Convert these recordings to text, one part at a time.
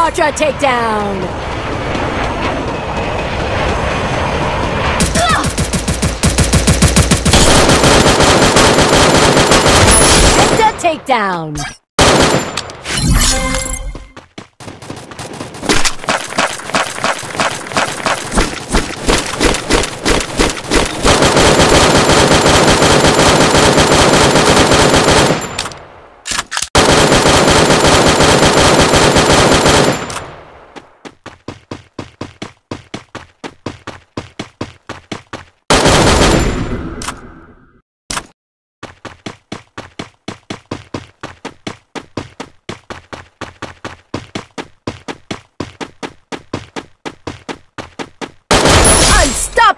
Quadra takedown! Takedown!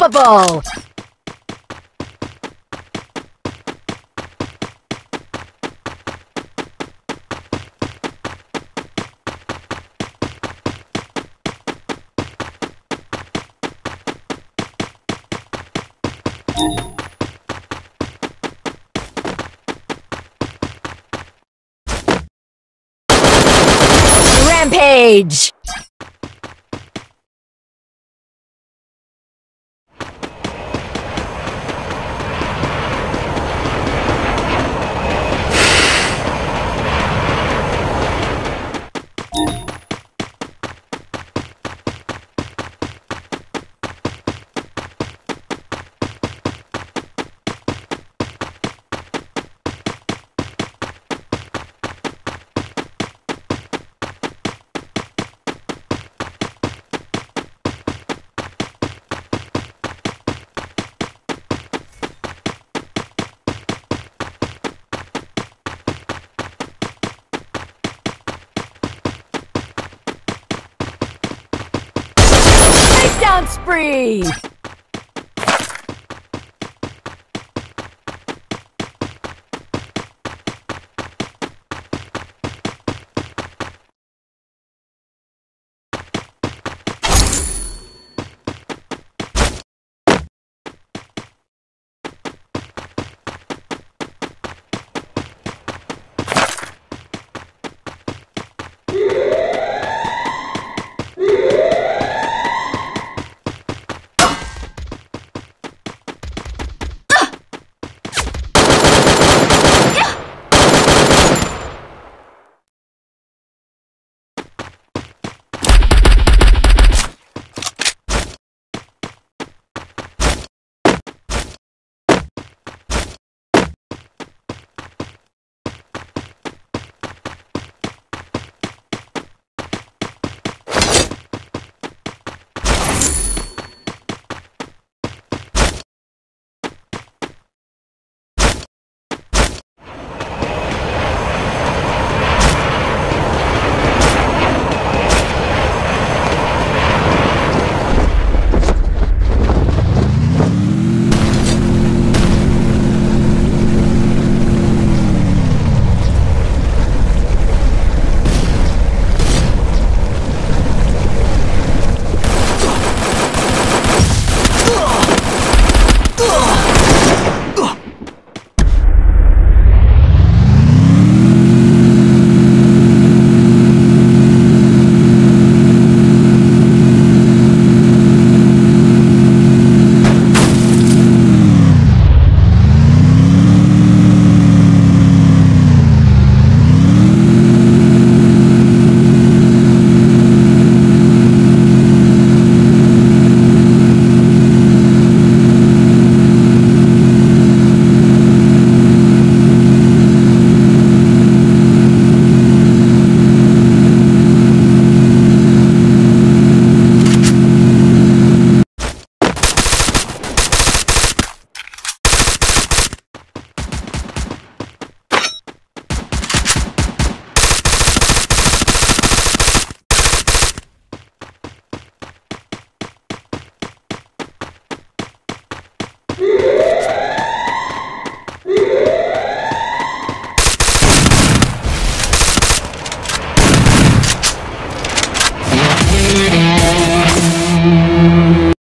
Unstoppable! Rampage! Takedown spree!